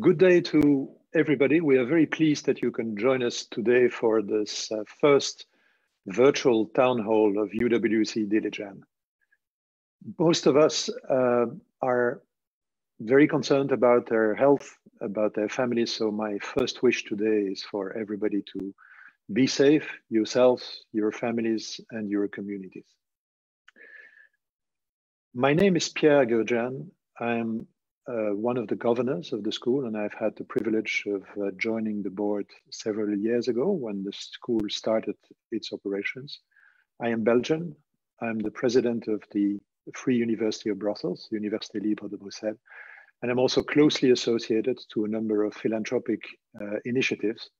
Good day to everybody. We are very pleased that you can join us today for this uh, first virtual town hall of UWC Dilijan. Most of us uh, are very concerned about their health, about their families. So my first wish today is for everybody to be safe, yourselves, your families, and your communities. My name is Pierre Gurdjian. I'm uh, one of the governors of the school, and I've had the privilege of uh, joining the board several years ago when the school started its operations. I am Belgian. I'm the president of the Free University of Brussels, Université Libre de Bruxelles, and I'm also closely associated to a number of philanthropic uh, initiatives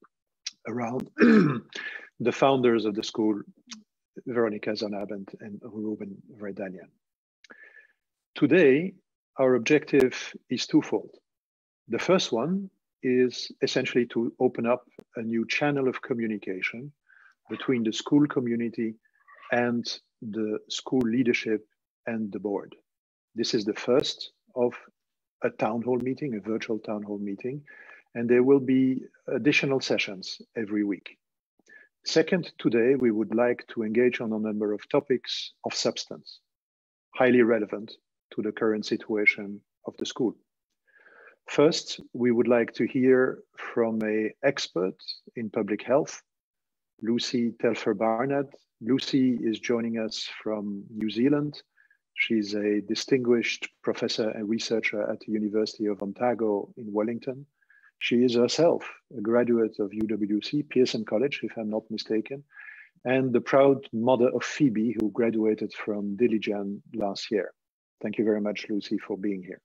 around the founders of the school, Veronica Zonabend and Ruben Vardanyan. Today, our objective is twofold. The first one is essentially to open up a new channel of communication between the school community and the school leadership and the board. This is the first of a town hall meeting, a virtual town hall meeting, and there will be additional sessions every week. Second, today we would like to engage on a number of topics of substance, highly relevant to the current situation of the school. First, we would like to hear from an expert in public health, Lucy Telfar Barnard. Lucy is joining us from New Zealand. She's a distinguished professor and researcher at the University of Otago in Wellington. She is herself a graduate of UWC, Pearson College, if I'm not mistaken, and the proud mother of Phoebe, who graduated from Dilijan last year. Thank you very much, Lucy, for being here.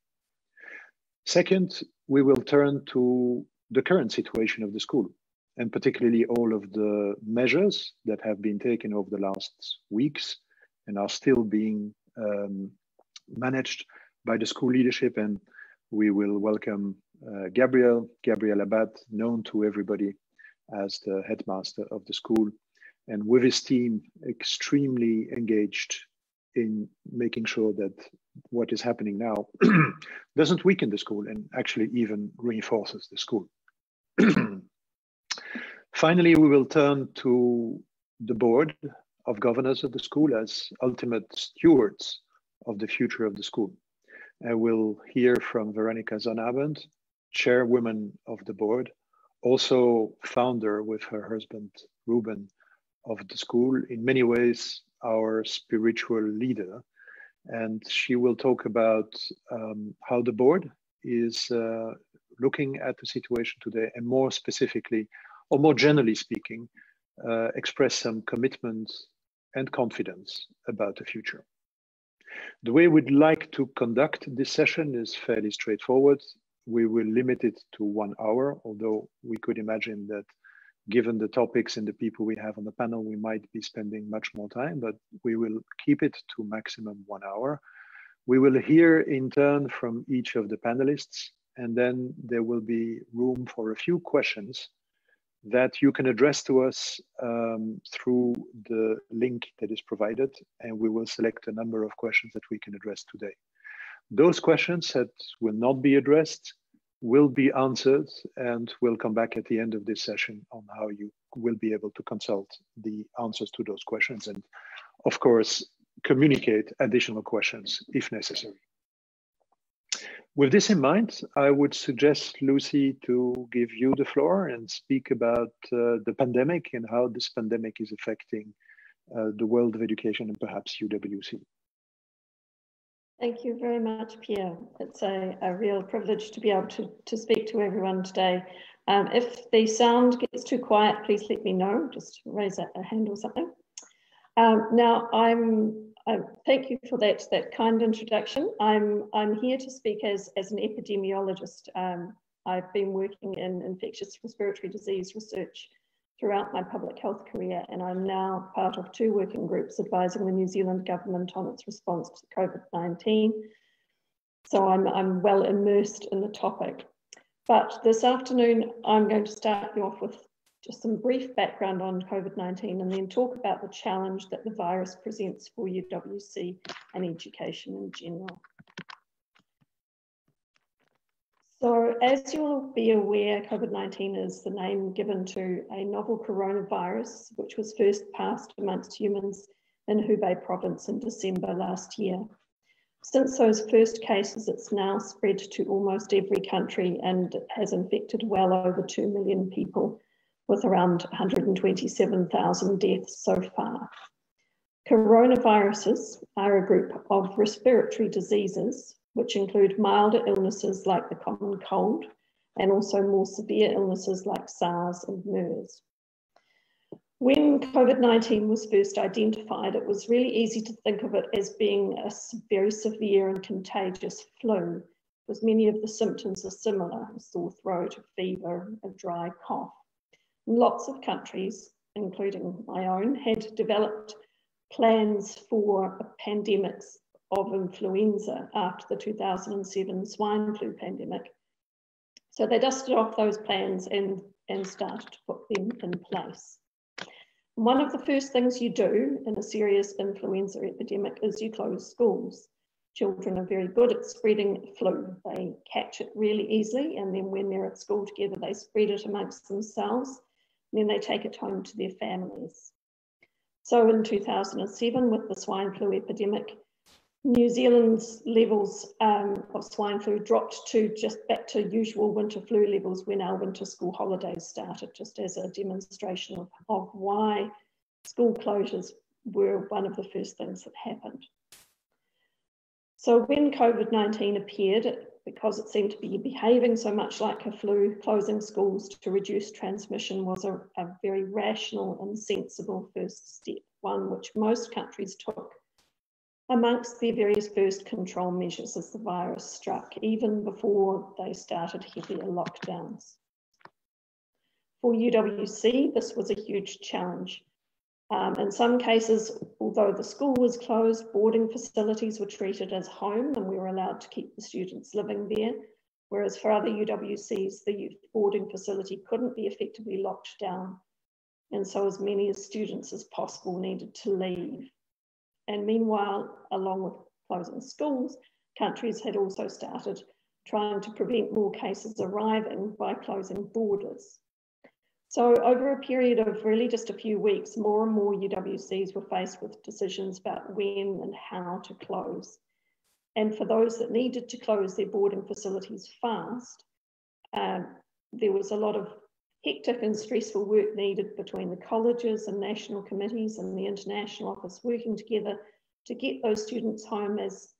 Second, we will turn to the current situation of the school, and particularly all of the measures that have been taken over the last weeks and are still being um, managed by the school leadership. And we will welcome uh, Gabriel, Gabriel Abad, known to everybody as the headmaster of the school, and with his team, extremely engaged in making sure that what is happening now doesn't weaken the school and actually even reinforces the school. Finally, we will turn to the board of governors of the school as ultimate stewards of the future of the school. I will hear from Veronica Zonabend, chairwoman of the board, also founder with her husband Ruben of the school, in many ways our spiritual leader and she will talk about um, how the board is uh, looking at the situation today and more specifically or more generally speaking uh, express some commitment and confidence about the future. The way we'd like to conduct this session is fairly straightforward. We will limit it to one hour although we could imagine that given the topics and the people we have on the panel, we might be spending much more time, but we will keep it to maximum one hour. We will hear in turn from each of the panelists, and then there will be room for a few questions that you can address to us um, through the link that is provided, and we will select a number of questions that we can address today. Those questions that will not be addressed will be answered and we'll come back at the end of this session on how you will be able to consult the answers to those questions and of course communicate additional questions if necessary. With this in mind, I would suggest Lucy to give you the floor and speak about uh, the pandemic and how this pandemic is affecting uh, the world of education and perhaps UWC. Thank you very much, Pierre. It's a, a real privilege to be able to, to speak to everyone today. Um, if the sound gets too quiet, please let me know. Just raise a, a hand or something. Um, now, I'm, I thank you for that, that kind introduction. I'm, I'm here to speak as, as an epidemiologist. Um, I've been working in infectious respiratory disease research throughout my public health career, and I'm now part of two working groups advising the New Zealand government on its response to COVID-19. So I'm, I'm well immersed in the topic. But this afternoon, I'm going to start you off with just some brief background on COVID-19 and then talk about the challenge that the virus presents for UWC and education in general. So as you'll be aware, COVID-19 is the name given to a novel coronavirus, which was first passed amongst humans in Hubei province in December last year. Since those first cases, it's now spread to almost every country and has infected well over 2 million people with around 127,000 deaths so far. Coronaviruses are a group of respiratory diseases which include milder illnesses like the common cold and also more severe illnesses like SARS and MERS. When COVID-19 was first identified, it was really easy to think of it as being a very severe and contagious flu, because many of the symptoms are similar, sore throat, a fever, a dry cough. Lots of countries, including my own, had developed plans for pandemics of influenza after the 2007 swine flu pandemic. So they dusted off those plans and, and started to put them in place. One of the first things you do in a serious influenza epidemic is you close schools. Children are very good at spreading flu. They catch it really easily, and then when they're at school together, they spread it amongst themselves. And then they take it home to their families. So in 2007, with the swine flu epidemic, New Zealand's levels um, of swine flu dropped to just back to usual winter flu levels when our winter school holidays started, just as a demonstration of, of why school closures were one of the first things that happened. So when COVID-19 appeared, because it seemed to be behaving so much like a flu, closing schools to reduce transmission was a, a very rational and sensible first step, one which most countries took amongst their various first control measures as the virus struck, even before they started heavier lockdowns. For UWC, this was a huge challenge. Um, in some cases, although the school was closed, boarding facilities were treated as home and we were allowed to keep the students living there. Whereas for other UWCs, the youth boarding facility couldn't be effectively locked down. And so as many students as possible needed to leave. And meanwhile, along with closing schools, countries had also started trying to prevent more cases arriving by closing borders. So over a period of really just a few weeks, more and more UWCs were faced with decisions about when and how to close. And for those that needed to close their boarding facilities fast, um, there was a lot of hectic and stressful work needed between the colleges and national committees and the international office working together to get those students home as,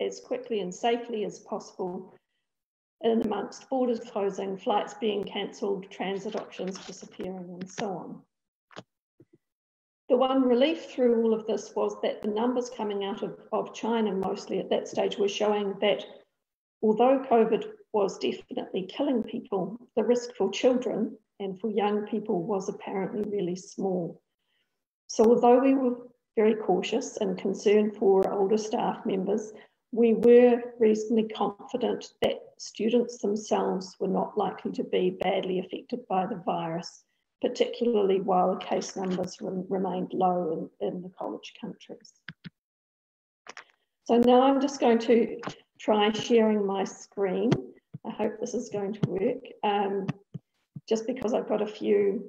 as quickly and safely as possible in amongst borders closing, flights being cancelled, transit options disappearing and so on. The one relief through all of this was that the numbers coming out of, of China mostly at that stage were showing that although COVID was definitely killing people, the risk for children and for young people was apparently really small. So although we were very cautious and concerned for older staff members, we were reasonably confident that students themselves were not likely to be badly affected by the virus, particularly while the case numbers re remained low in, in the college countries. So now I'm just going to try sharing my screen. I hope this is going to work. Um, just because I've got a few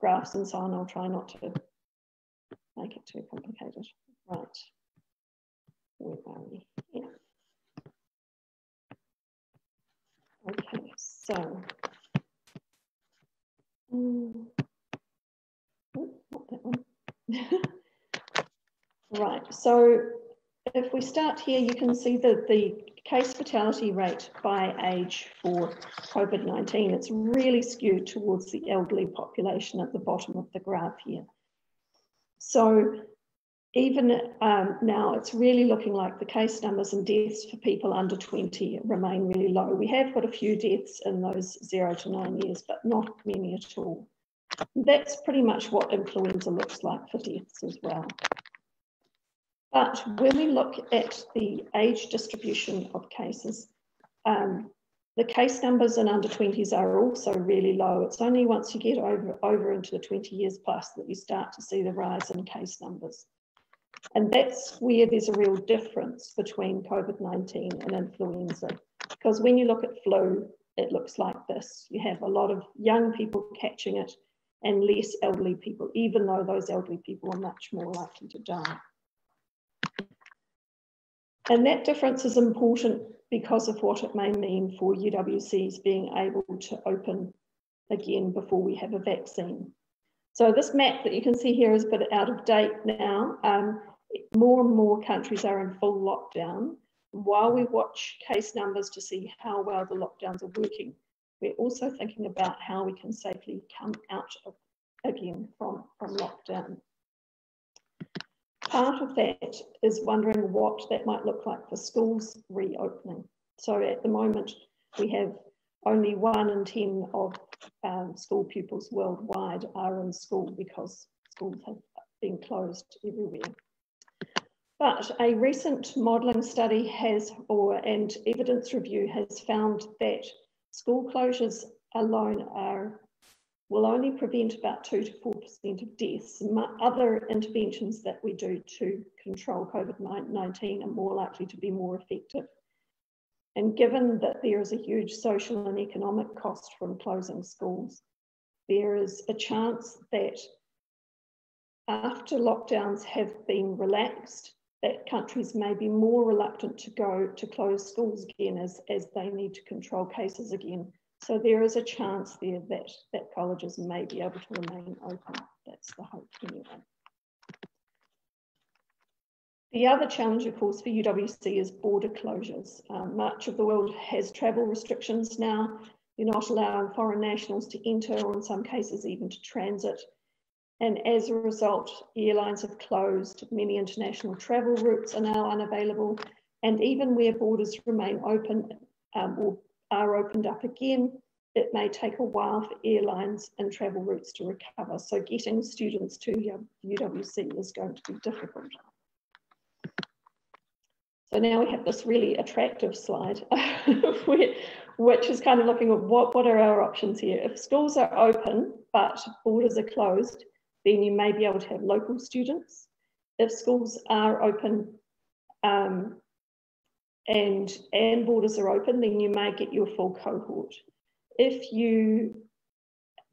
graphs and so on, I'll try not to make it too complicated. Right? Yeah. Okay, so, um, oh, not that one. right, so if we start here, you can see that the case fatality rate by age for COVID-19, it's really skewed towards the elderly population at the bottom of the graph here. So even um, now, it's really looking like the case numbers and deaths for people under 20 remain really low. We have got a few deaths in those zero to nine years, but not many at all. That's pretty much what influenza looks like for deaths as well. But when we look at the age distribution of cases, um, the case numbers in under 20s are also really low. It's only once you get over, over into the 20 years plus that you start to see the rise in case numbers. And that's where there's a real difference between COVID-19 and influenza. Because when you look at flu, it looks like this. You have a lot of young people catching it and less elderly people, even though those elderly people are much more likely to die. And that difference is important because of what it may mean for UWCs being able to open again before we have a vaccine. So this map that you can see here is a bit out of date now. Um, more and more countries are in full lockdown. While we watch case numbers to see how well the lockdowns are working, we're also thinking about how we can safely come out of, again from, from lockdown. Part of that is wondering what that might look like for schools reopening. So at the moment, we have only one in 10 of um, school pupils worldwide are in school because schools have been closed everywhere. But a recent modelling study has, or and evidence review has found that school closures alone are will only prevent about 2 to 4% of deaths. Other interventions that we do to control COVID-19 are more likely to be more effective. And given that there is a huge social and economic cost from closing schools, there is a chance that after lockdowns have been relaxed, that countries may be more reluctant to go to close schools again as, as they need to control cases again. So there is a chance there that, that colleges may be able to remain open. That's the hope anyway. The other challenge, of course, for UWC is border closures. Um, much of the world has travel restrictions now. You're not allowing foreign nationals to enter, or in some cases, even to transit. And as a result, airlines have closed. Many international travel routes are now unavailable. And even where borders remain open um, or are opened up again, it may take a while for airlines and travel routes to recover. So getting students to UWC is going to be difficult. So now we have this really attractive slide, which is kind of looking at what, what are our options here. If schools are open, but borders are closed, then you may be able to have local students. If schools are open um, and, and borders are open, then you may get your full cohort. If you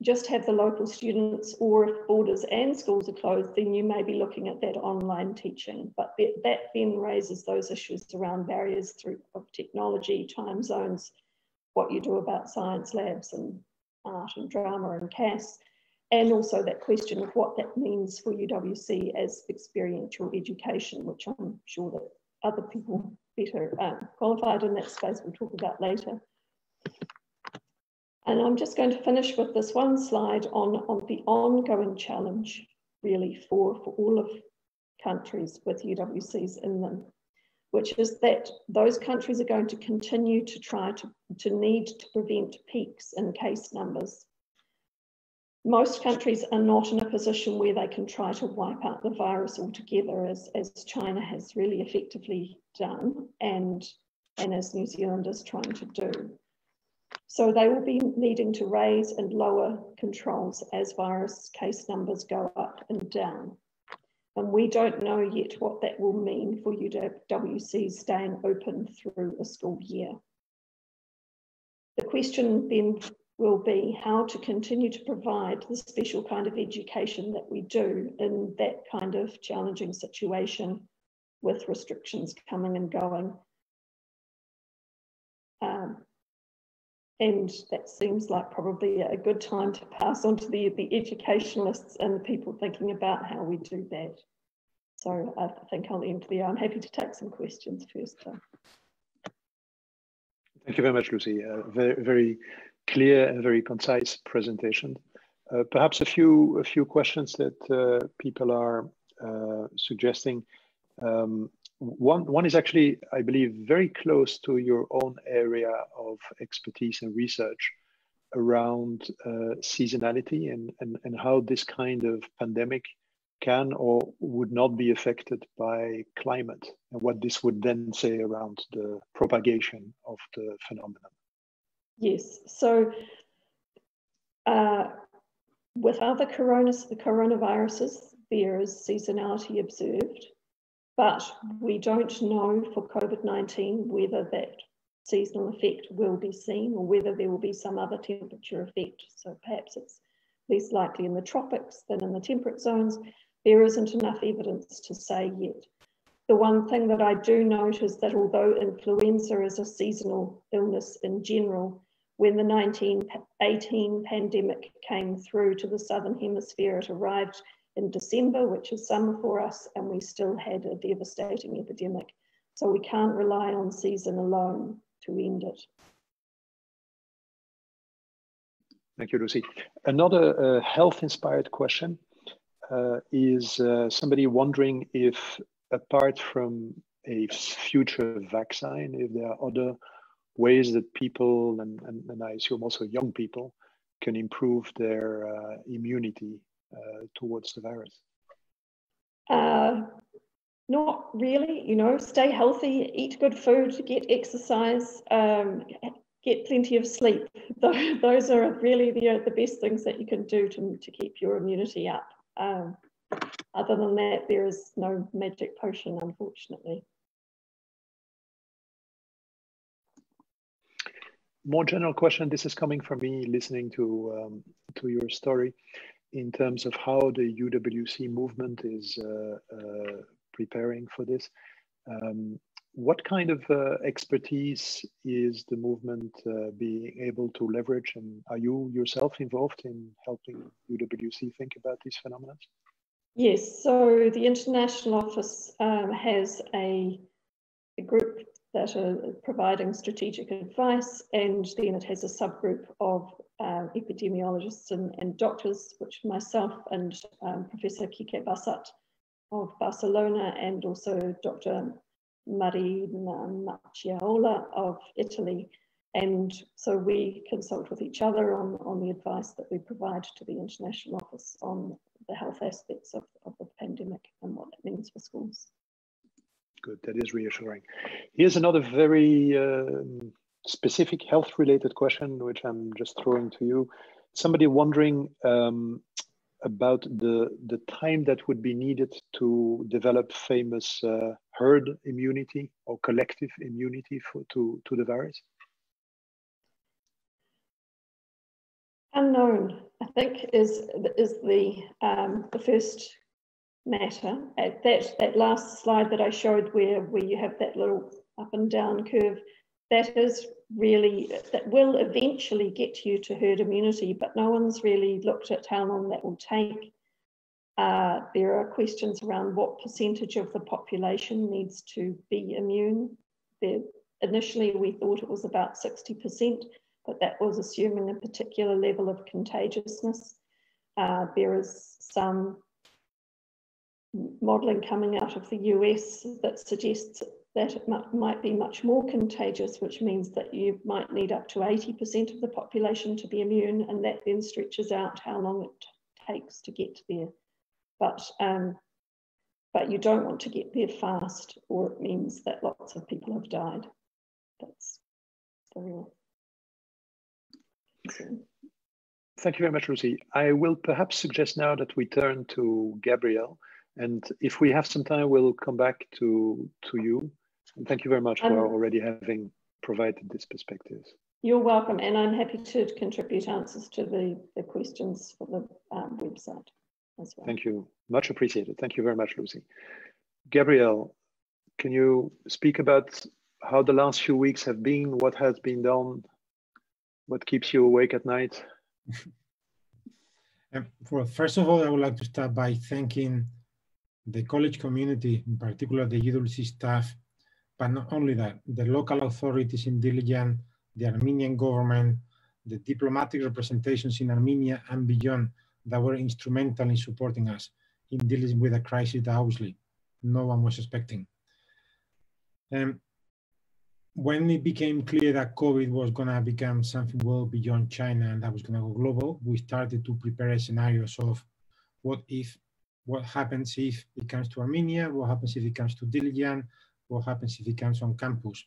just have the local students or if borders and schools are closed, then you may be looking at that online teaching. But that then raises those issues around barriers through of technology, time zones, what you do about science labs and art and drama and CAS, and also that question of what that means for UWC as experiential education, which I'm sure that other people better um, qualified in that space we'll talk about later. And I'm just going to finish with this one slide on, on the ongoing challenge, really, for, for all of countries with UWCs in them, which is that those countries are going to continue to try to, to need to prevent peaks in case numbers. Most countries are not in a position where they can try to wipe out the virus altogether, as, as China has really effectively done, and, and as New Zealand is trying to do. So they will be needing to raise and lower controls as virus case numbers go up and down. And we don't know yet what that will mean for UWC staying open through a school year. The question then will be how to continue to provide the special kind of education that we do in that kind of challenging situation with restrictions coming and going. Um, and that seems like probably a good time to pass on to the, the educationalists and the people thinking about how we do that. So I think I'll end there. I'm happy to take some questions first. Thank you very much, Lucy. Uh, very, very clear and very concise presentation. Uh, perhaps a few a few questions that uh, people are uh, suggesting. Um, one, one is actually, I believe, very close to your own area of expertise and research around uh, seasonality and, and, and how this kind of pandemic can or would not be affected by climate and what this would then say around the propagation of the phenomenon. Yes, so uh, with other coronas, the coronaviruses, there is seasonality observed. But we don't know for COVID 19 whether that seasonal effect will be seen or whether there will be some other temperature effect. So perhaps it's less likely in the tropics than in the temperate zones. There isn't enough evidence to say yet. The one thing that I do note is that although influenza is a seasonal illness in general, when the 1918 pandemic came through to the Southern Hemisphere, it arrived in December, which is summer for us, and we still had a devastating epidemic. So we can't rely on season alone to end it. Thank you, Lucy. Another uh, health-inspired question uh, is uh, somebody wondering if, apart from a future vaccine, if there are other ways that people, and, and, and I assume also young people, can improve their uh, immunity uh, towards the virus? Uh, not really, you know, stay healthy, eat good food, get exercise, um, get plenty of sleep. Those are really the, the best things that you can do to, to keep your immunity up. Um, other than that, there is no magic potion, unfortunately. More general question. This is coming from me listening to um, to your story in terms of how the UWC movement is uh, uh, preparing for this. Um, what kind of uh, expertise is the movement uh, being able to leverage and are you yourself involved in helping UWC think about these phenomena? Yes, so the International Office um, has a, a, group that are providing strategic advice and then it has a subgroup of uh, epidemiologists and, and, doctors, which myself and um, Professor Kike Bassat of Barcelona and also Dr. Marina Macchiaola of Italy. And so we consult with each other on, on the advice that we provide to the International Office on the health aspects of, of the pandemic and what that means for schools. Good, that is reassuring. Here's another very uh, specific health related question, which I'm just throwing to you. Somebody wondering um, about the, the time that would be needed to develop famous uh, herd immunity or collective immunity for, to, to the virus? Unknown, I think, is, is the, um, the first matter. At that, that last slide that I showed where, where you have that little up and down curve, that is really, that will eventually get you to herd immunity, but no one's really looked at how long that will take. Uh, there are questions around what percentage of the population needs to be immune. There, initially, we thought it was about 60%, but that was assuming a particular level of contagiousness. Uh, there is some modelling coming out of the US that suggests that it might be much more contagious, which means that you might need up to 80% of the population to be immune, and that then stretches out how long it takes to get there. But, um, but you don't want to get there fast, or it means that lots of people have died. That's the real. Thank you very much, Lucy. I will perhaps suggest now that we turn to Gabriel. And if we have some time, we'll come back to, to you and thank you very much um, for already having provided this perspective. You're welcome, and I'm happy to contribute answers to the, the questions for the um, website as well. Thank you, much appreciated. Thank you very much, Lucy. Gabriel, can you speak about how the last few weeks have been, what has been done, what keeps you awake at night? um, well, first of all, I would like to start by thanking the college community, in particular the UWC staff, but not only that, the local authorities in Dilijan, the Armenian government, the diplomatic representations in Armenia and beyond that were instrumental in supporting us in dealing with a crisis that obviously no one was expecting. Um, when it became clear that COVID was going to become something well beyond China and that was going to go global, we started to prepare scenarios of what if, what happens if it comes to Armenia, what happens if it comes to Dilijan, what happens if it comes on campus.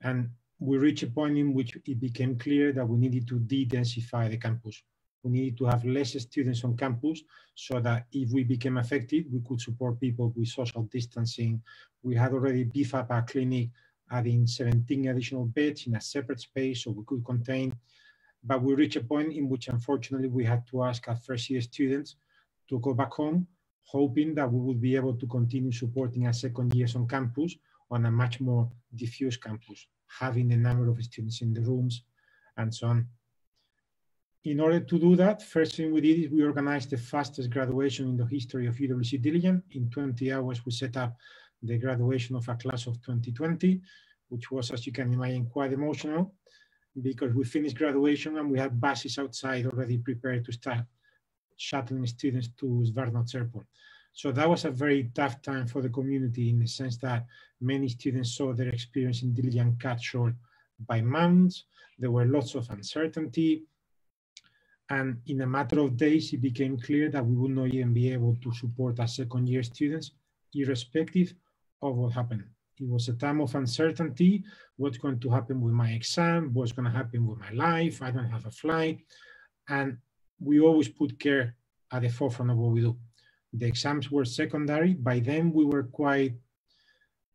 And we reached a point in which it became clear that we needed to de-densify the campus. We needed to have less students on campus so that if we became affected, we could support people with social distancing. We had already beefed up our clinic adding 17 additional beds in a separate space so we could contain. But we reached a point in which unfortunately we had to ask our first year students to go back home, hoping that we would be able to continue supporting our second years on campus on a much more diffuse campus, having the number of students in the rooms and so on. In order to do that, first thing we did is we organized the fastest graduation in the history of UWC Dilijan. In 20 hours, we set up the graduation of a class of 2020, which was, as you can imagine, quite emotional because we finished graduation and we had buses outside already prepared to start shuttling students to Zvartnots Airport. So that was a very tough time for the community in the sense that many students saw their experience in Dilijan cut short by months. There were lots of uncertainty. And in a matter of days, it became clear that we would not even be able to support our second year students, irrespective of what happened. It was a time of uncertainty. What's going to happen with my exam? What's going to happen with my life? I don't have a flight. And we always put care at the forefront of what we do. The exams were secondary. By then, we were quite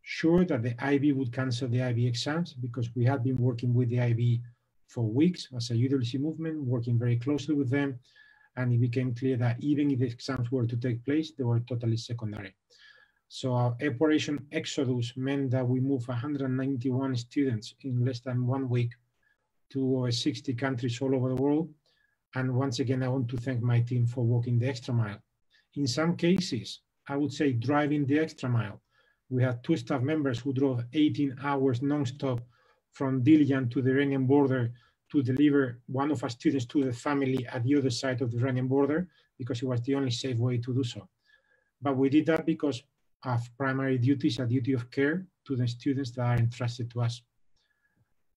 sure that the IB would cancel the IB exams because we had been working with the IB for weeks as a UWC movement, working very closely with them. And it became clear that even if the exams were to take place, they were totally secondary. So our Operation Exodus meant that we moved 191 students in less than one week to over 60 countries all over the world. And once again, I want to thank my team for walking the extra mile. In some cases, I would say driving the extra mile. We had two staff members who drove 18 hours nonstop from Dilijan to the Iranian border to deliver one of our students to the family at the other side of the Iranian border because it was the only safe way to do so. But we did that because of primary duties, a duty of care to the students that are entrusted to us.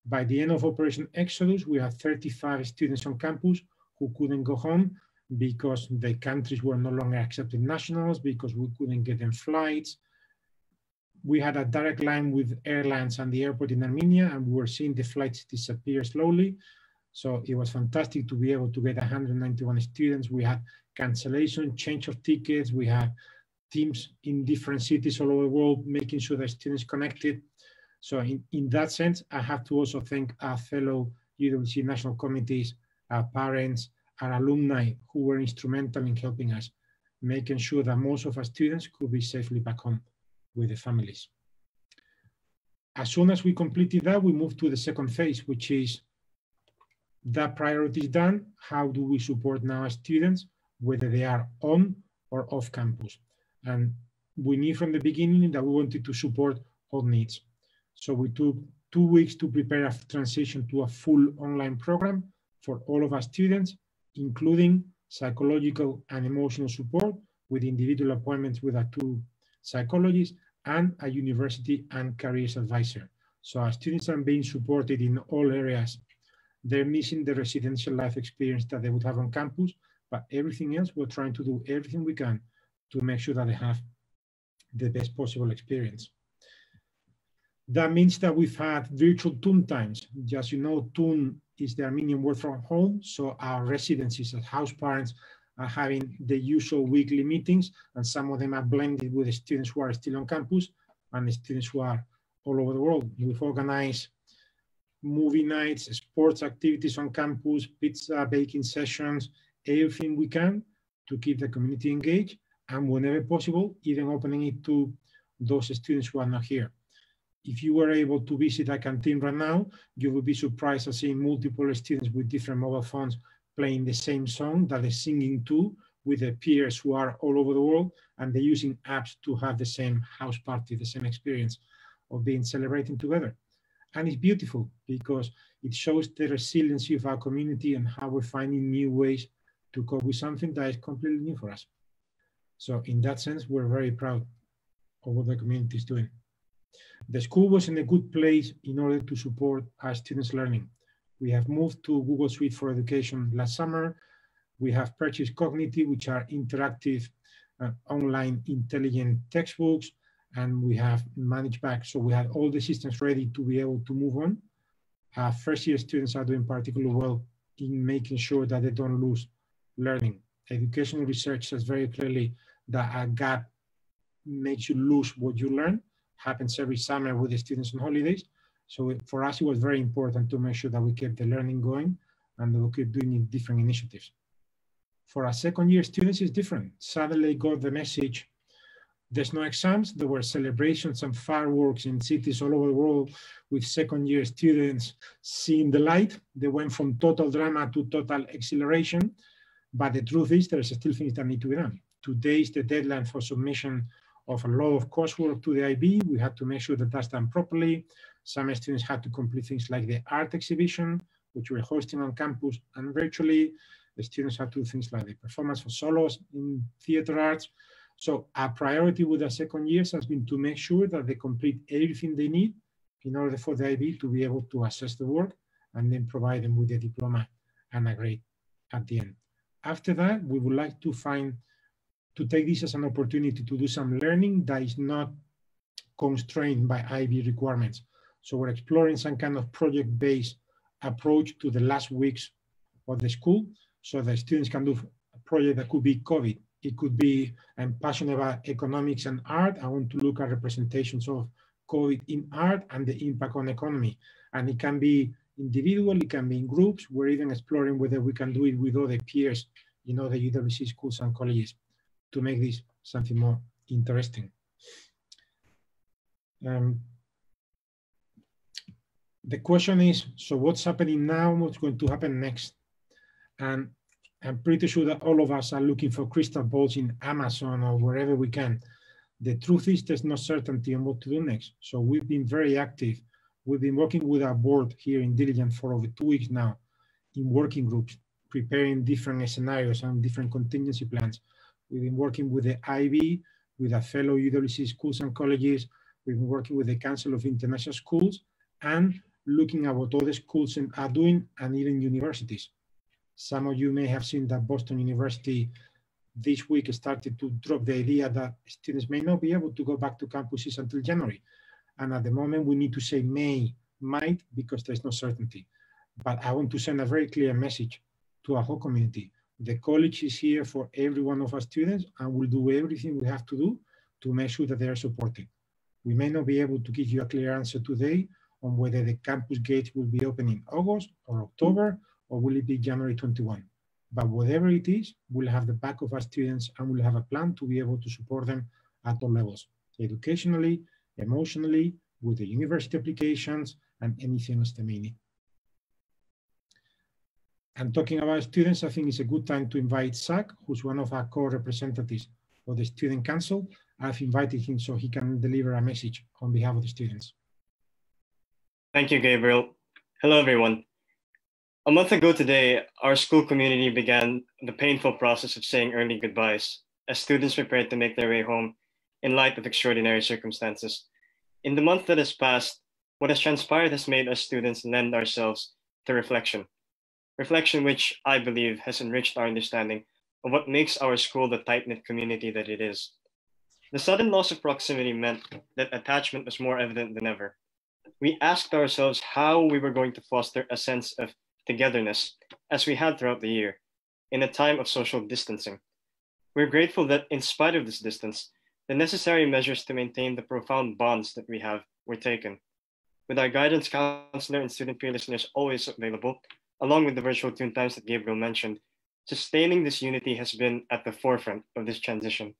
By the end of Operation Exodus, we had 35 students on campus who couldn't go home because the countries were no longer accepting nationals, because we couldn't get them flights. We had a direct line with airlines and the airport in Armenia, and we were seeing the flights disappear slowly. So it was fantastic to be able to get 191 students. We had cancellation, change of tickets. We had teams in different cities all over the world, making sure that students connected. So in, in that sense, I have to also thank our fellow UWC national committees, our parents, our alumni who were instrumental in helping us, making sure that most of our students could be safely back home with the families. As soon as we completed that, we moved to the second phase, which is that priority is done. How do we support now students, whether they are on or off campus? And we knew from the beginning that we wanted to support all needs. So we took two weeks to prepare a transition to a full online program for all of our students, including psychological and emotional support with individual appointments with our two psychologists and a university and careers advisor. So our students are being supported in all areas. They're missing the residential life experience that they would have on campus, but everything else, we're trying to do everything we can to make sure that they have the best possible experience. That means that we've had virtual TUN times. Just you know, TUN is the Armenian word from home. So our residencies as house parents are having the usual weekly meetings, and some of them are blended with the students who are still on campus and the students who are all over the world. We've organized movie nights, sports activities on campus, pizza baking sessions, everything we can to keep the community engaged and whenever possible, even opening it to those students who are not here. If you were able to visit a canteen right now, you would be surprised at seeing multiple students with different mobile phones playing the same song that they're singing to with their peers who are all over the world, and they're using apps to have the same house party, the same experience of being celebrating together. And it's beautiful because it shows the resiliency of our community and how we're finding new ways to cope with something that is completely new for us. So in that sense, we're very proud of what the community is doing. The school was in a good place in order to support our students' learning. We have moved to Google Suite for Education last summer. We have purchased Kognity, which are interactive uh, online intelligent textbooks, and we have ManageBac. So we had all the systems ready to be able to move on. Our first year students are doing particularly well in making sure that they don't lose learning. Educational research says very clearly that a gap makes you lose what you learn. Happens every summer with the students on holidays. So for us, it was very important to make sure that we kept the learning going and we keep doing different initiatives. For our second year students, it's different. Suddenly got the message, there's no exams. There were celebrations and fireworks in cities all over the world with second year students seeing the light. They went from total drama to total exhilaration. But the truth is there's still things that need to be done. Today is the deadline for submission of a lot of coursework to the IB. We had to make sure that that's done properly. Some students had to complete things like the art exhibition, which we're hosting on campus and virtually. The students had to do things like the performance for solos in theater arts. So our priority with the second years has been to make sure that they complete everything they need in order for the IB to be able to assess the work and then provide them with a diploma and a grade at the end. After that, we would like to find, to take this as an opportunity to do some learning that is not constrained by IB requirements. So we're exploring some kind of project-based approach to the last weeks of the school so the students can do a project that could be COVID. It could be, I'm passionate about economics and art. I want to look at representations of COVID in art and the impact on economy. And it can be individual, it can be in groups. We're even exploring whether we can do it with other peers in other UWC schools and colleges to make this something more interesting. Um, the question is, so what's happening now? What's going to happen next? And I'm pretty sure that all of us are looking for crystal balls in Amazon or wherever we can. The truth is there's no certainty on what to do next. So we've been very active. We've been working with our board here in Dilijan for over two weeks now in working groups, preparing different scenarios and different contingency plans. We've been working with the IB, with our fellow UWC schools and colleges. We've been working with the Council of International Schools and looking at what other schools are doing and even universities. Some of you may have seen that Boston University this week started to drop the idea that students may not be able to go back to campuses until January. And at the moment, we need to say may, might, because there's no certainty. But I want to send a very clear message to our whole community. The college is here for every one of our students and we'll do everything we have to do to make sure that they are supported. We may not be able to give you a clear answer today on whether the campus gates will be open in August or October, or will it be January 21? But whatever it is, we'll have the back of our students and we'll have a plan to be able to support them at all levels, educationally, emotionally, with the university applications, and anything else they may need. And talking about students, I think it's a good time to invite Zach, who's one of our core representatives for the Student Council. I've invited him so he can deliver a message on behalf of the students. Thank you, Gabriel. Hello, everyone. A month ago today, our school community began the painful process of saying early goodbyes as students prepared to make their way home in light of extraordinary circumstances. In the month that has passed, what has transpired has made us students lend ourselves to reflection. Reflection, which I believe has enriched our understanding of what makes our school the tight knit community that it is. The sudden loss of proximity meant that attachment was more evident than ever we asked ourselves how we were going to foster a sense of togetherness as we had throughout the year in a time of social distancing. We're grateful that, in spite of this distance, the necessary measures to maintain the profound bonds that we have were taken. With our guidance counselor and student peer listeners always available, along with the virtual TUN times that Gabriel mentioned, sustaining this unity has been at the forefront of this transition.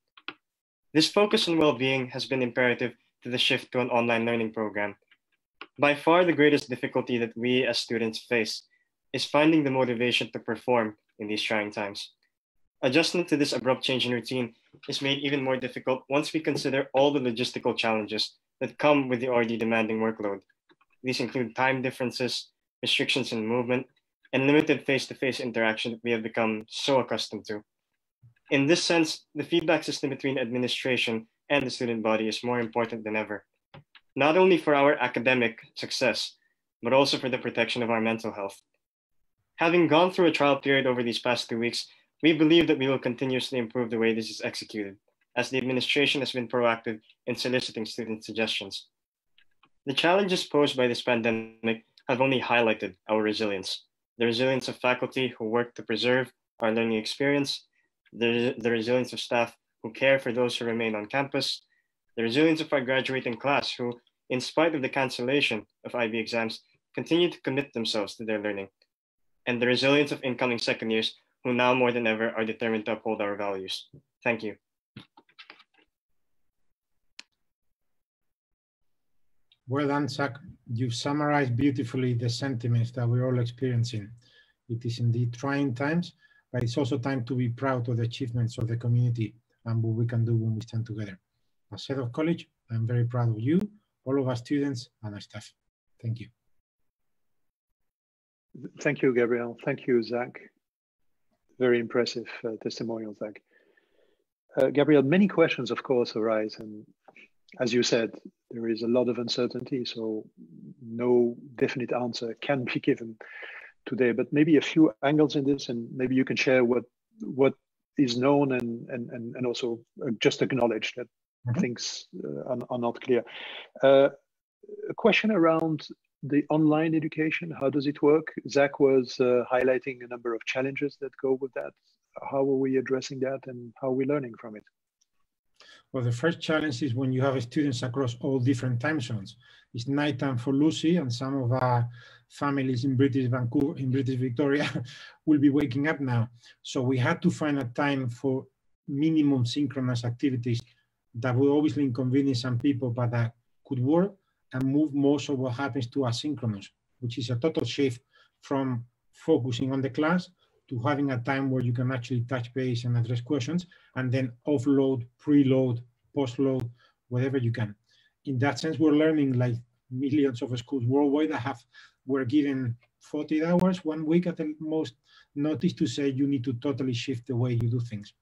This focus on well being has been imperative to the shift to an online learning program by far, the greatest difficulty that we as students face is finding the motivation to perform in these trying times. Adjustment to this abrupt change in routine is made even more difficult once we consider all the logistical challenges that come with the already demanding workload. These include time differences, restrictions in movement, and limited face to face interaction that we have become so accustomed to. In this sense, the feedback system between administration and the student body is more important than ever not only for our academic success, but also for the protection of our mental health. Having gone through a trial period over these past two weeks, we believe that we will continuously improve the way this is executed, as the administration has been proactive in soliciting student suggestions. The challenges posed by this pandemic have only highlighted our resilience, the resilience of faculty who work to preserve our learning experience, the, the resilience of staff who care for those who remain on campus, the resilience of our graduating class who in spite of the cancellation of IB exams, continue to commit themselves to their learning, and the resilience of incoming second years who now more than ever are determined to uphold our values. Thank you. Well Zach. You've summarized beautifully the sentiments that we're all experiencing. It is indeed trying times, but it's also time to be proud of the achievements of the community and what we can do when we stand together. As head of college, I'm very proud of you, all of our students and our staff. Thank you. Thank you, Gabriel. Thank you, Zach. Very impressive uh, testimonial, Zach. Uh, Gabriel, many questions, of course, arise. And as you said, there is a lot of uncertainty, so no definite answer can be given today. But maybe a few angles in this, and maybe you can share what what is known and and and, and also uh, just acknowledge that mm -hmm. things uh, are, are, not clear. Uh, a question around the online education, how does it work? Zach was uh, highlighting a number of challenges that go with that. How are we addressing that and how are we learning from it? Well, the first challenge is when you have students across all different time zones. It's nighttime for Lucy and some of our families in British Vancouver, in British Victoria will be waking up now. So we had to find a time for minimum synchronous activities that would obviously inconvenience some people, but that could work and move most of what happens to asynchronous, which is a total shift from focusing on the class to having a time where you can actually touch base and address questions and then offload, preload, postload, whatever you can. In that sense, we're learning like millions of schools worldwide that have were given 40 hours, one week at the most, notice to say you need to totally shift the way you do things.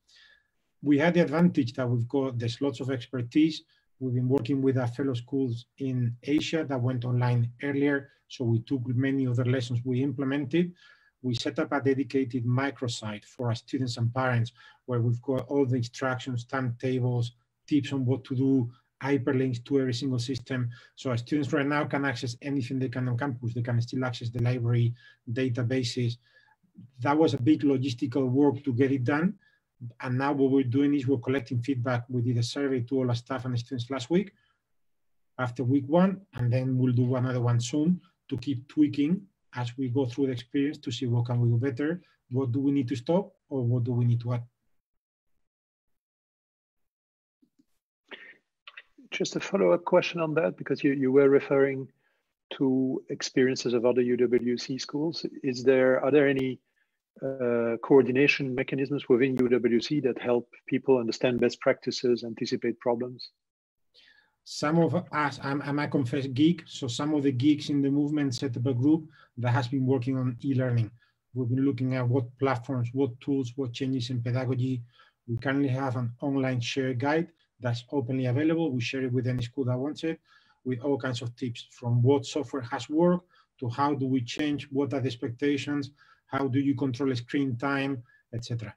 We had the advantage that we've got there's lots of expertise We've been working with our fellow schools in Asia that went online earlier. So we took many of the lessons we implemented. We set up a dedicated microsite for our students and parents where we've got all the instructions, timetables, tips on what to do, hyperlinks to every single system. So our students right now can access anything they can on campus. They can still access the library, databases. That was a big logistical work to get it done and now what we're doing is we're collecting feedback. We did a survey to all our staff and students last week after week one, and then we'll do another one soon to keep tweaking as we go through the experience to see what can we do better, what do we need to stop, or what do we need to add. Just a follow-up question on that, because you, you were referring to experiences of other UWC schools. Is there, are there any uh, coordination mechanisms within UWC that help people understand best practices, anticipate problems? Some of us, I'm, I'm a confessed geek, so some of the geeks in the movement set up a group that has been working on e-learning. We've been looking at what platforms, what tools, what changes in pedagogy. We currently have an online share guide that's openly available. We share it with any school that wants it with all kinds of tips from what software has worked to how do we change, what are the expectations, how do you control screen time, etc.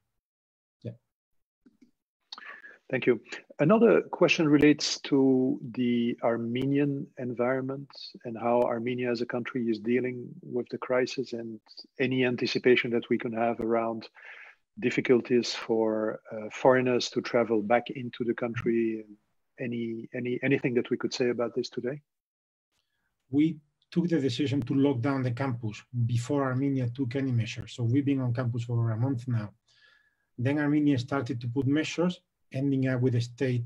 Thank you. Another question relates to the Armenian environment and how Armenia as a country is dealing with the crisis and any anticipation that we can have around difficulties for uh, foreigners to travel back into the country any any anything that we could say about this today we took the decision to lock down the campus before Armenia took any measures. So we've been on campus for a month now. Then Armenia started to put measures, ending up with a state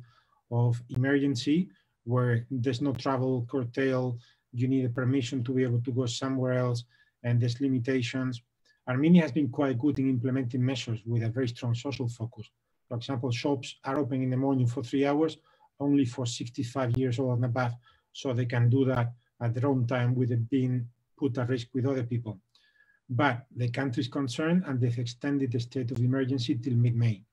of emergency where there's no travel curtail, you need a permission to be able to go somewhere else, and there's limitations. Armenia has been quite good in implementing measures with a very strong social focus. For example, shops are open in the morning for three hours, only for 65 years old and above, so they can do that at their own time without being put at risk with other people. But the country is concerned and they've extended the state of emergency till mid-May.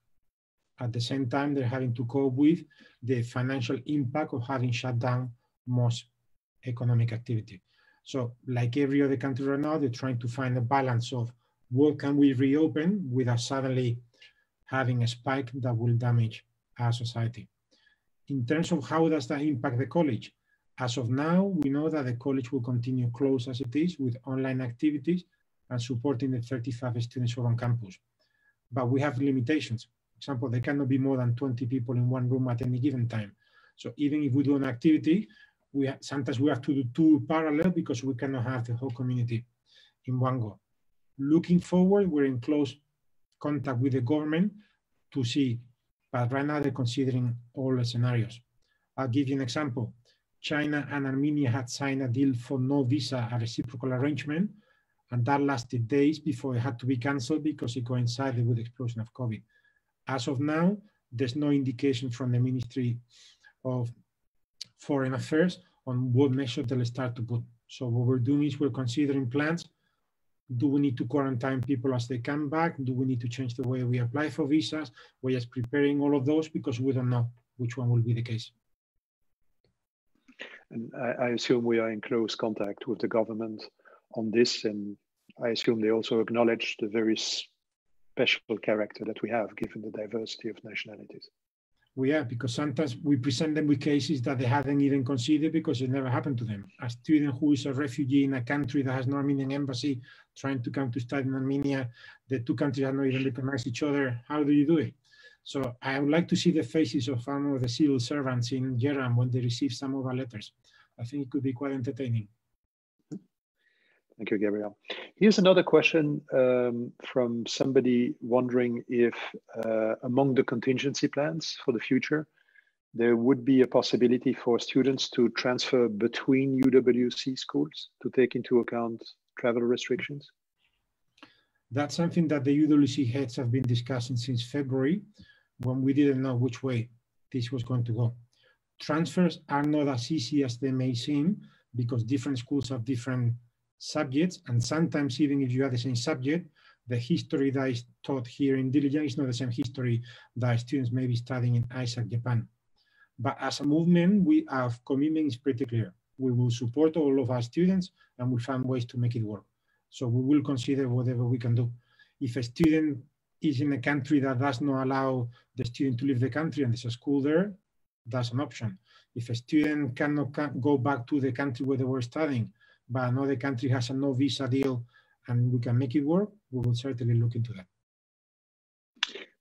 At the same time, they're having to cope with the financial impact of having shut down most economic activity. So like every other country right now, they're trying to find a balance of what can we reopen without suddenly having a spike that will damage our society. In terms of how does that impact the college? As of now, we know that the college will continue closed as it is with online activities and supporting the 35 students on campus. But we have limitations. Example, there cannot be more than 20 people in one room at any given time. So even if we do an activity, we sometimes we have to do two parallel because we cannot have the whole community in one go. Looking forward, we're in close contact with the government to see, but right now they're considering all the scenarios. I'll give you an example. China and Armenia had signed a deal for no visa, a reciprocal arrangement, and that lasted days before it had to be canceled because it coincided with the explosion of COVID. As of now, there's no indication from the Ministry of Foreign Affairs on what measures they'll start to put. So what we're doing is we're considering plans. Do we need to quarantine people as they come back? Do we need to change the way we apply for visas? We're just preparing all of those because we don't know which one will be the case. And I, I assume we are in close contact with the government on this, and I assume they also acknowledge the very special character that we have given the diversity of nationalities. We are, because sometimes we present them with cases that they haven't even considered because it never happened to them. A student who is a refugee in a country that has no Armenian embassy trying to come to study in Armenia, the two countries have not even recognized each other. How do you do it? So I would like to see the faces of some of the civil servants in Yerevan when they receive some of our letters. I think it could be quite entertaining. Thank you, Gabriel. Here's another question um, from somebody wondering if uh, among the contingency plans for the future, there would be a possibility for students to transfer between UWC schools to take into account travel restrictions? That's something that the UWC heads have been discussing since February when we didn't know which way this was going to go. Transfers are not as easy as they may seem because different schools have different subjects. And sometimes even if you have the same subject, the history that is taught here in Dilijan is not the same history that students may be studying in ISAK, Japan. But as a movement, we have commitment is pretty clear. We will support all of our students and we'll find ways to make it work. So we will consider whatever we can do. If a student is in a country that does not allow the student to leave the country and there's a school there, that's an option. If a student cannot go back to the country where they were studying but another country has a no visa deal and we can make it work, we will certainly look into that.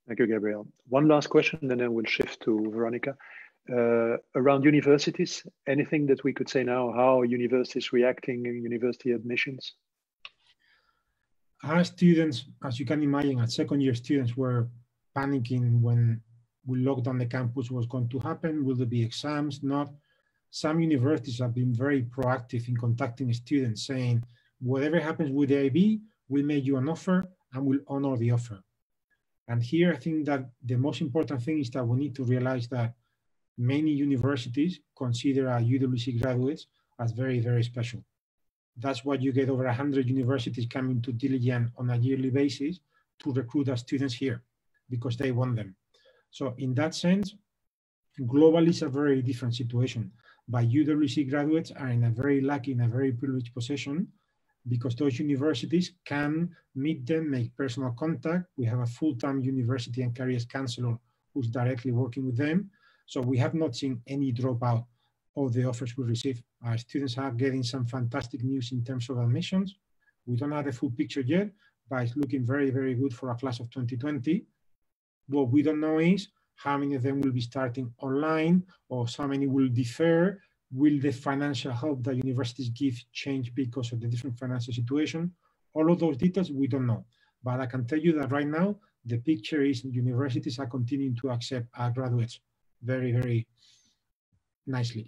Thank you, Gabriel. One last question, and then we'll shift to Veronica. Uh, around universities, anything that we could say now, how universities reacting in university admissions? Our students, as you can imagine, second year students were panicking when we locked down the campus, was going to happen? Will there be exams? Not some universities have been very proactive in contacting students saying, whatever happens with the IB, we'll make you an offer and we'll honor the offer. And here I think that the most important thing is that we need to realize that many universities consider our UWC graduates as very, very special. That's why you get over 100 universities coming to Dilijan on a yearly basis to recruit our students here because they want them. So in that sense, globally is a very different situation but UWC graduates are in a very lucky, in a very privileged position because those universities can meet them, make personal contact. We have a full-time university and careers counselor who's directly working with them. So we have not seen any dropout of the offers we receive. Our students are getting some fantastic news in terms of admissions. We don't have the full picture yet, but it's looking very, very good for a class of 2020. What we don't know is how many of them will be starting online or how many will defer? Will the financial help that universities give change because of the different financial situation? All of those details we don't know. But I can tell you that right now, the picture is universities are continuing to accept our graduates very, very nicely.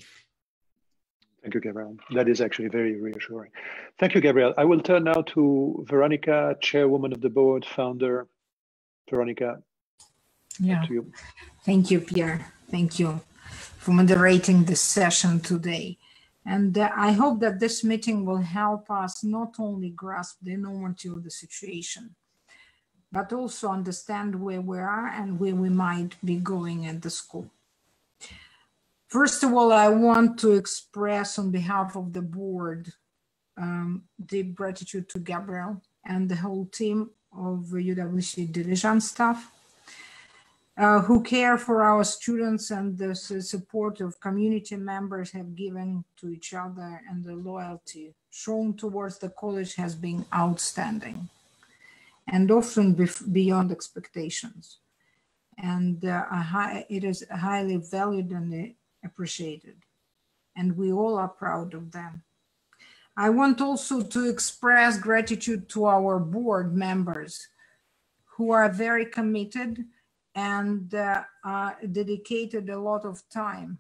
Thank you, Gabriel. That is actually very reassuring. Thank you, Gabriel. I will turn now to Veronica, chairwoman of the board, founder. Veronica, yeah. You. Thank you, Pierre. Thank you for moderating this session today. And uh, I hope that this meeting will help us not only grasp the enormity of the situation, but also understand where we are and where we might be going at the school. First of all, I want to express on behalf of the board um, deep gratitude to Gabriel and the whole team of UWC Dilijan staff uh, who care for our students and the support of community members have given to each other and the loyalty shown towards the college has been outstanding and often beyond expectations. And uh, high, it is highly valued and appreciated. and we all are proud of them. I want also to express gratitude to our board members who are very committed and uh, uh, dedicated a lot of time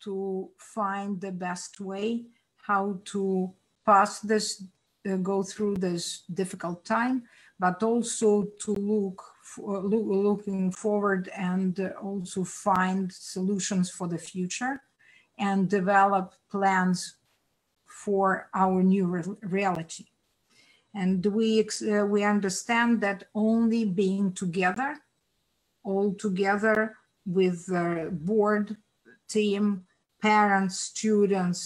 to find the best way how to pass this, uh, go through this difficult time, but also to look, for, look looking forward and uh, also find solutions for the future and develop plans for our new re reality. And we, uh, we understand that only being together, all together with the board, team, parents, students,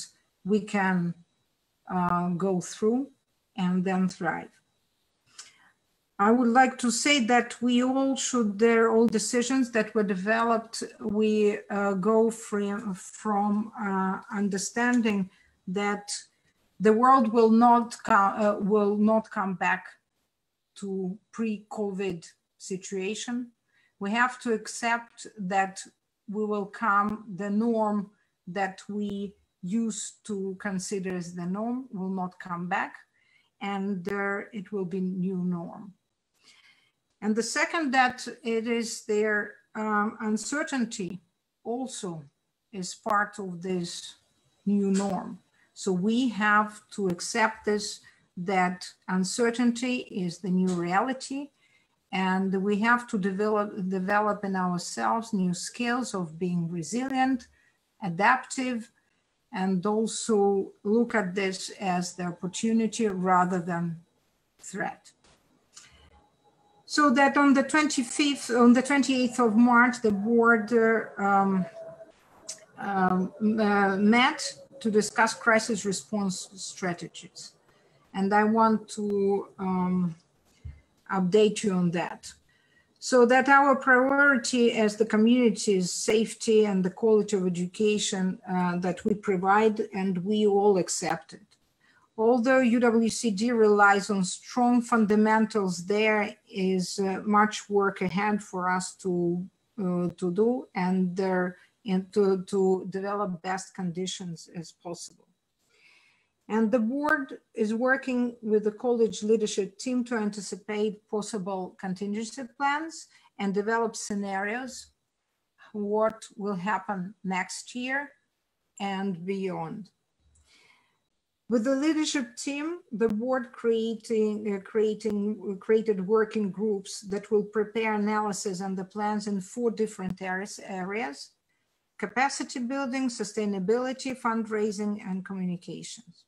we can uh, go through and then thrive. I would like to say that we all should, there all decisions that were developed, we uh, go from, from uh, understanding that the world will not, uh, will not come back to pre-COVID situation. We have to accept that we will come, the norm that we used to consider as the norm will not come back and there it will be new norm. And the second that it is their um, uncertainty also is part of this new norm. So we have to accept this, that uncertainty is the new reality and we have to develop, develop in ourselves new skills of being resilient, adaptive, and also look at this as the opportunity rather than threat. So that on the 25th, on the 28th of March, the board uh, um, uh, met to discuss crisis response strategies. And I want to um, update you on that so that our priority as the community is safety and the quality of education uh, that we provide and we all accept it. Although UWCD relies on strong fundamentals, there is uh, much work ahead for us to, uh, to do and, there, and to, to develop best conditions as possible. And the board is working with the college leadership team to anticipate possible contingency plans and develop scenarios what will happen next year and beyond. With the leadership team, the board creating, uh, creating, created working groups that will prepare analysis and the plans in four different areas, areas capacity building, sustainability, fundraising, and communications.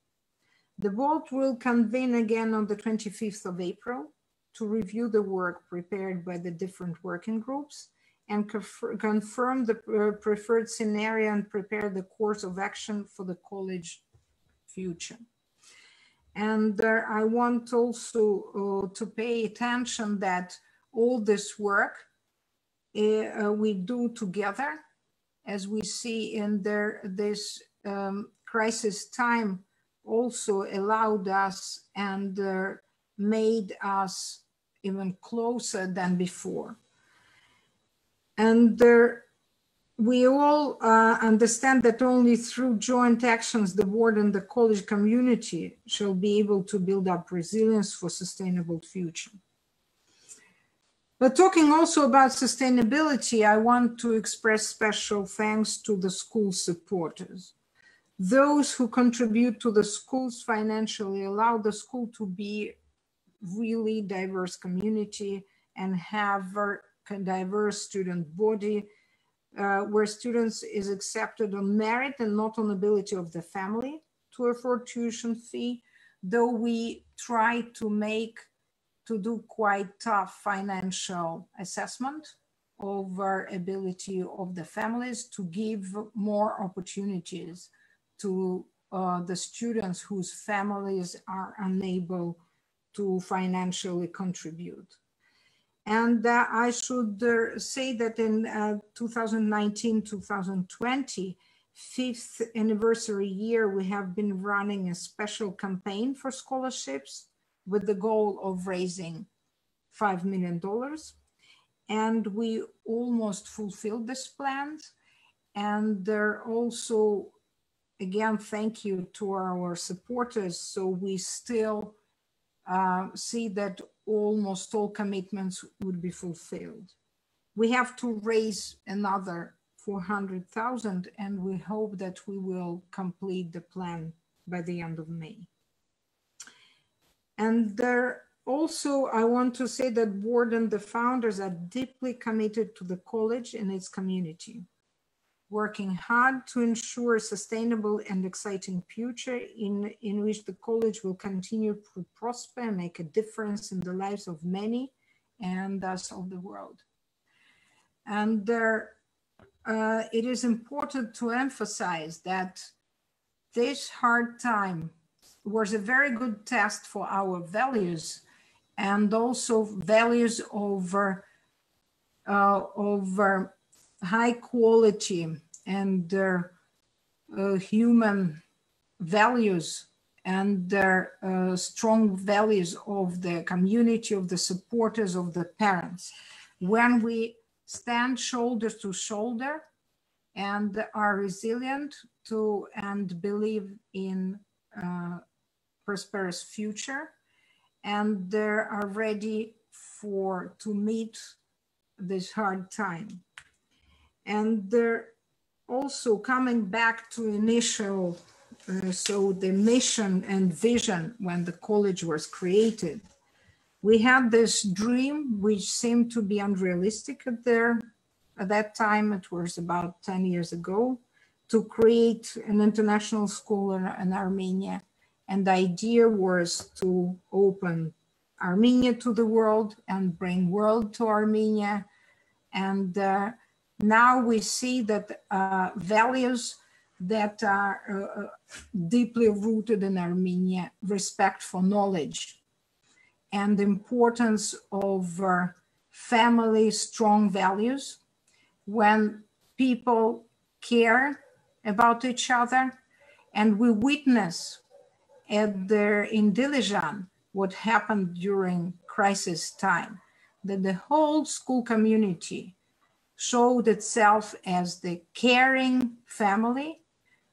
The board will convene again on the 25th of April to review the work prepared by the different working groups and confirm the uh, preferred scenario and prepare the course of action for the college future. And uh, I want also uh, to pay attention that all this work uh, we do together, as we see in there, this um, crisis time also allowed us and uh, made us even closer than before. And uh, we all uh, understand that only through joint actions, the board and the college community shall be able to build up resilience for sustainable future. But talking also about sustainability, I want to express special thanks to the school supporters those who contribute to the schools financially allow the school to be really diverse community and have a diverse student body uh, where students is accepted on merit and not on ability of the family to afford tuition fee, though we try to make to do quite tough financial assessment over ability of the families to give more opportunities to uh, the students whose families are unable to financially contribute. And uh, I should uh, say that in 2019-2020, uh, fifth anniversary year, we have been running a special campaign for scholarships with the goal of raising $5 million. And we almost fulfilled this plan. And there also again, thank you to our supporters. So we still uh, see that almost all commitments would be fulfilled. We have to raise another 400,000 and we hope that we will complete the plan by the end of May. And there also, I want to say that board and the founders are deeply committed to the college and its community working hard to ensure a sustainable and exciting future in, in which the college will continue to prosper and make a difference in the lives of many and thus of the world. And there, uh, it is important to emphasize that this hard time was a very good test for our values and also values over, uh, over high quality and their uh, human values and their uh, strong values of the community, of the supporters, of the parents. When we stand shoulder to shoulder and are resilient to and believe in uh, prosperous future and they are ready for to meet this hard time and they're also coming back to initial, uh, so the mission and vision when the college was created. We had this dream, which seemed to be unrealistic at there. At that time, it was about 10 years ago, to create an international school in, in Armenia. And the idea was to open Armenia to the world and bring world to Armenia. And uh, now we see that uh, values that are uh, uh, deeply rooted in Armenia, respect for knowledge and the importance of uh, family strong values. When people care about each other and we witness at the in Dilijan what happened during crisis time that the whole school community showed itself as the caring family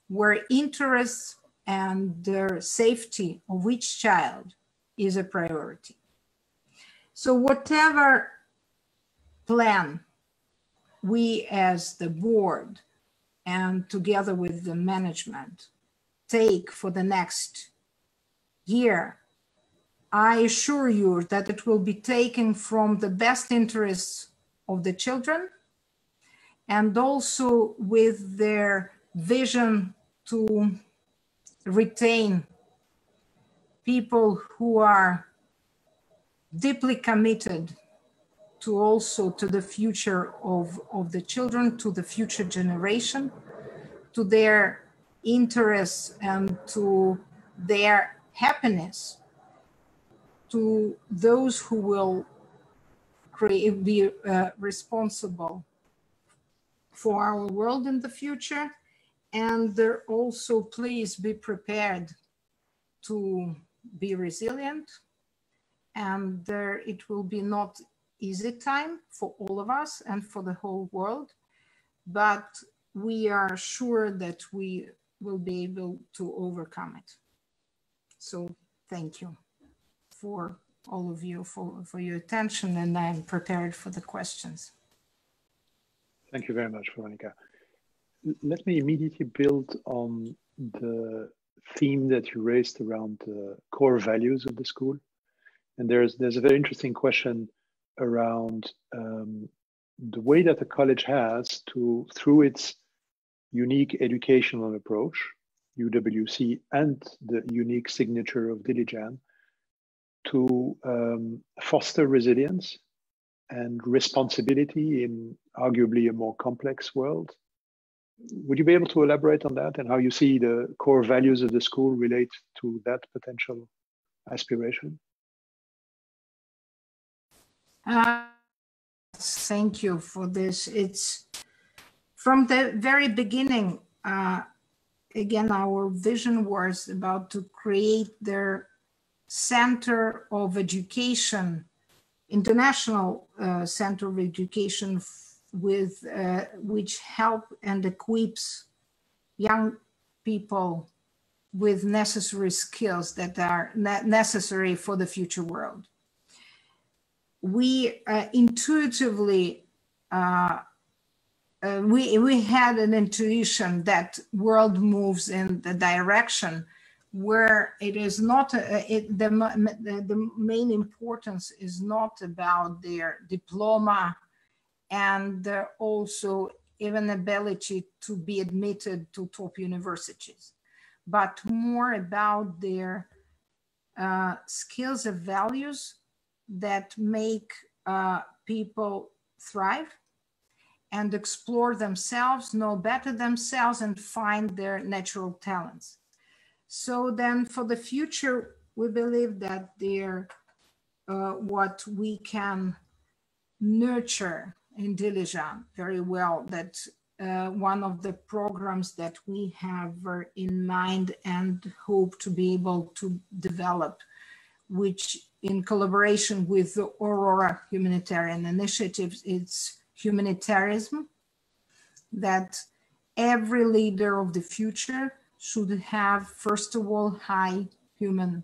where interests and the safety of each child is a priority. So whatever plan we as the board and together with the management take for the next year, I assure you that it will be taken from the best interests of the children and also with their vision to retain people who are deeply committed to also to the future of, of the children, to the future generation, to their interests and to their happiness, to those who will create, be uh, responsible for our world in the future. And also please be prepared to be resilient. And there, it will be not easy time for all of us and for the whole world, but we are sure that we will be able to overcome it. So thank you for all of you for, for your attention and I'm prepared for the questions. Thank you very much, Veronica. Let me immediately build on the theme that you raised around the core values of the school. And there's, there's a very interesting question around um, the way that the college has to, through its unique educational approach, UWC, and the unique signature of Dilijan, to um, foster resilience and responsibility in arguably a more complex world. Would you be able to elaborate on that and how you see the core values of the school relate to that potential aspiration? Uh, thank you for this. It's from the very beginning, uh, again, our vision was about to create their center of education international uh, center of education with uh, which help and equips young people with necessary skills that are necessary for the future world. We uh, intuitively, uh, uh, we, we had an intuition that world moves in the direction where it is not, a, it, the, the main importance is not about their diploma and also even ability to be admitted to top universities but more about their uh, skills and values that make uh, people thrive and explore themselves, know better themselves, and find their natural talents. So then, for the future, we believe that they're uh, what we can nurture in Dilijan very well, that uh, one of the programs that we have in mind and hope to be able to develop, which in collaboration with the Aurora Humanitarian Initiatives, it's humanitarianism, that every leader of the future should have, first of all, high human,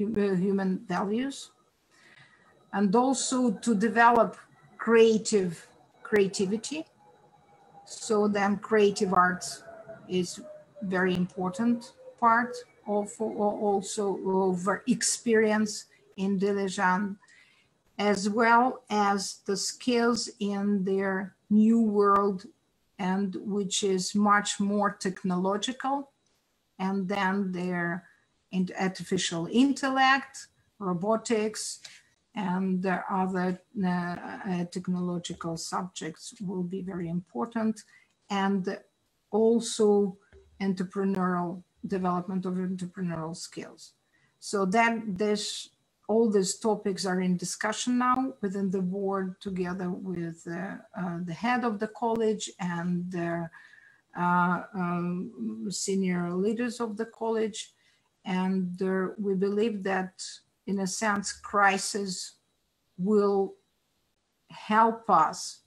uh, human values, and also to develop creative creativity. So then creative arts is very important part of also of experience in Dilijan, as well as the skills in their new world and which is much more technological and then their artificial intellect, robotics, and other uh, uh, technological subjects will be very important and also entrepreneurial development of entrepreneurial skills. So that this all these topics are in discussion now within the board together with uh, uh, the head of the college and the uh, um, senior leaders of the college and we believe that in a sense, crisis will help us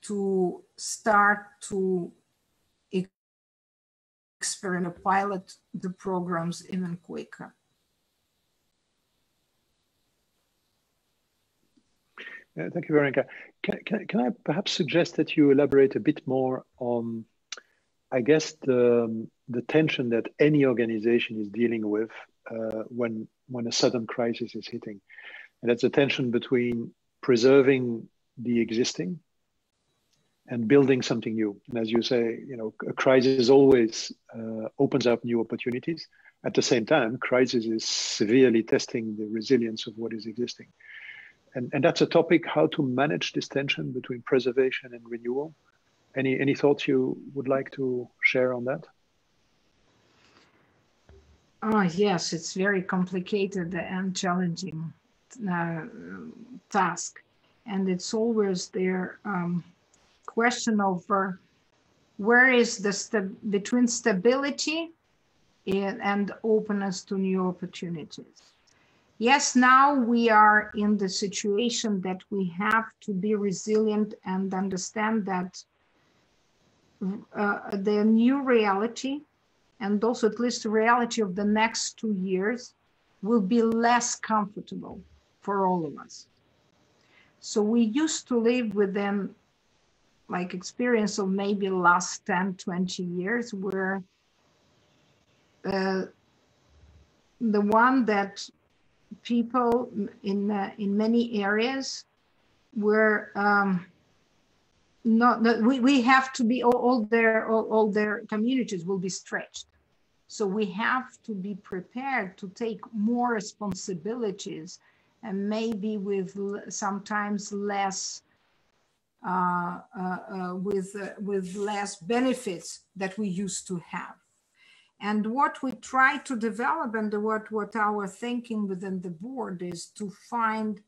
to start to experiment, pilot the programs even quicker. Yeah, thank you, Veronica. Can, can, can, I perhaps suggest that you elaborate a bit more on, I guess, the, the tension that any organization is dealing with uh, when when a sudden crisis is hitting. And that's a tension between preserving the existing and building something new. And as you say, you know, a crisis always uh, opens up new opportunities. At the same time, crisis is severely testing the resilience of what is existing. And, and that's a topic, how to manage this tension between preservation and renewal. Any, any thoughts you would like to share on that? Oh, yes, it's very complicated and challenging uh, task. And it's always their um, question of uh, where is the between stability and openness to new opportunities. Yes, now we are in the situation that we have to be resilient and understand that uh, the new reality and also at least the reality of the next two years will be less comfortable for all of us. So we used to live within like experience of maybe last 10, 20 years where uh, the one that people in uh, in many areas were um, not, we, we have to be all, all their all, all their communities will be stretched. So we have to be prepared to take more responsibilities and maybe with sometimes less uh, uh, uh, with uh, with less benefits that we used to have and what we try to develop and what what our thinking within the board is to find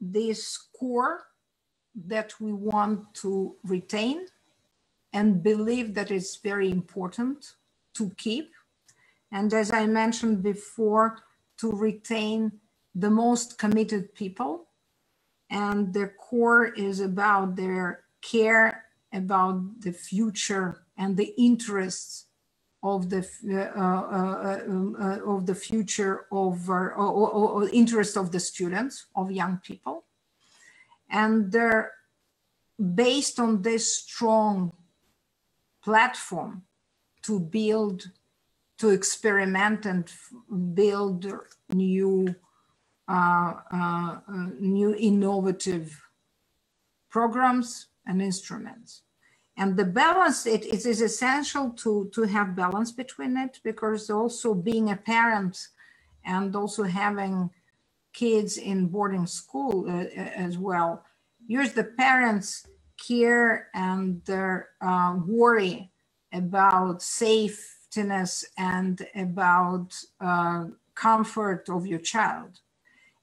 this core that we want to retain and believe that it's very important to keep. And as I mentioned before, to retain the most committed people. And the core is about their care about the future and the interests of the uh, uh, um, uh, of the future of or, or, interest of the students of young people. And they're based on this strong platform to build to experiment and build new uh, uh, new innovative programs and instruments and the balance it, it is essential to to have balance between it because also being a parent and also having kids in boarding school uh, as well here's the parents care and their uh, worry about safetyness and about uh, comfort of your child.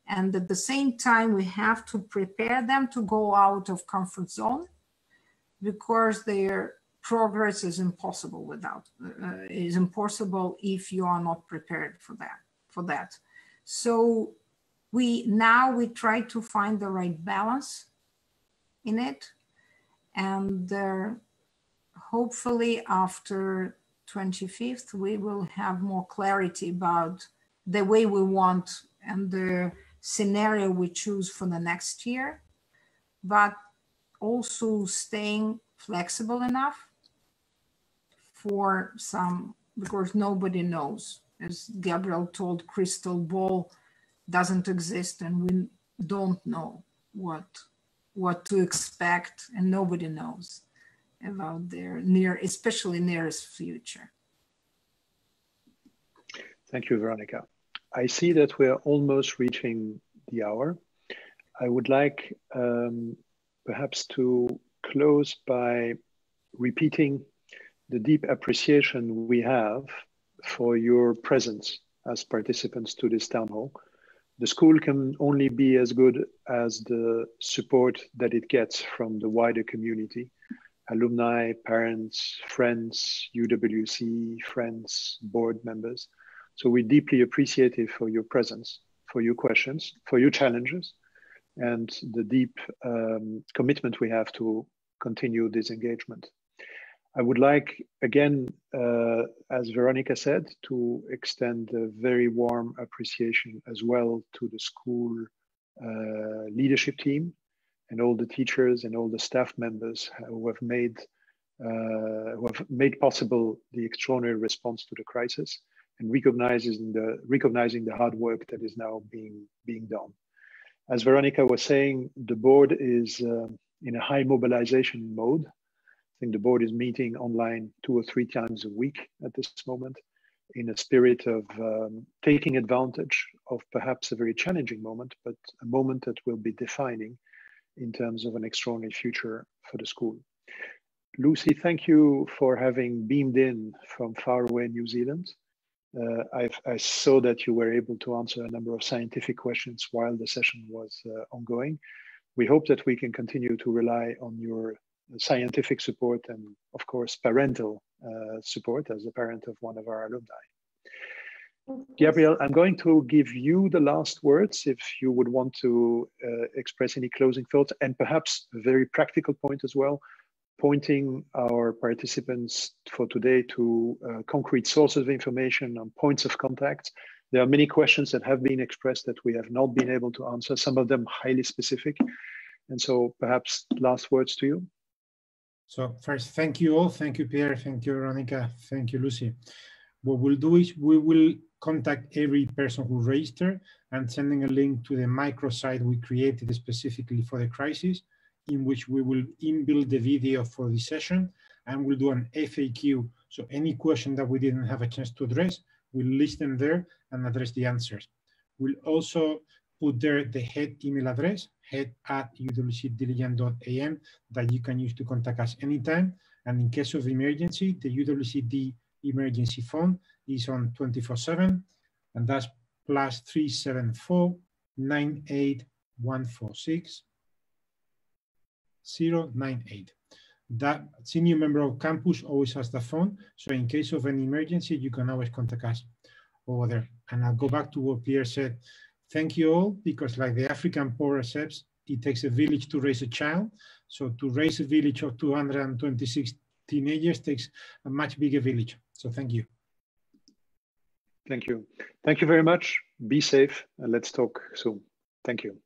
And at the same time we have to prepare them to go out of comfort zone because their progress is impossible without uh, is impossible if you are not prepared for that for that. So we now we try to find the right balance in it. And uh, hopefully after 25th we will have more clarity about the way we want and the scenario we choose for the next year. But also staying flexible enough for some, because nobody knows. As Gabriel told, crystal ball doesn't exist and we don't know what what to expect and nobody knows about their near, especially nearest future. Thank you, Veronica. I see that we're almost reaching the hour. I would like um, perhaps to close by repeating the deep appreciation we have for your presence as participants to this town hall. The school can only be as good as the support that it gets from the wider community alumni, parents, friends, UWC, friends, board members. So we're deeply appreciate it for your presence, for your questions, for your challenges, and the deep um, commitment we have to continue this engagement. I would like, again, uh, as Veronica said, to extend a very warm appreciation as well to the school uh, leadership team and all the teachers and all the staff members who have made uh, who have made possible the extraordinary response to the crisis and recognizing the recognizing the hard work that is now being being done. As Veronica was saying, the board is uh, in a high mobilization mode. I think the board is meeting online two or three times a week at this moment in a spirit of um, taking advantage of perhaps a very challenging moment, but a moment that will be defining in terms of an extraordinary future for the school. Lucy, thank you for having beamed in from far away New Zealand. Uh, i saw that you were able to answer a number of scientific questions while the session was uh, ongoing. We hope that we can continue to rely on your scientific support and, of course, parental uh, support as a parent of one of our alumni. Gabriel, I'm going to give you the last words if you would want to uh, express any closing thoughts and perhaps a very practical point as well pointing our participants for today to uh, concrete sources of information and points of contact. There are many questions that have been expressed that we have not been able to answer, some of them highly specific. And so perhaps last words to you. So first, thank you all. Thank you, Pierre. Thank you, Veronica. Thank you, Lucy. What we'll do is we will contact every person who registered and sending a link to the microsite we created specifically for the crisis in which we will inbuild the video for the session and we'll do an FAQ. So any question that we didn't have a chance to address, we'll list them there and address the answers. We'll also put there the head email address, head at uwcdilijan.am that you can use to contact us anytime. And in case of emergency, the UWCD emergency phone is on 24 seven and that's plus 374 98146 098. That senior member of campus always has the phone. So in case of an emergency, you can always contact us over there. And I'll go back to what Pierre said. Thank you all, because like the African poor says, it takes a village to raise a child. So to raise a village of 226 teenagers takes a much bigger village. So thank you. Thank you. Thank you very much. Be safe and let's talk soon. Thank you.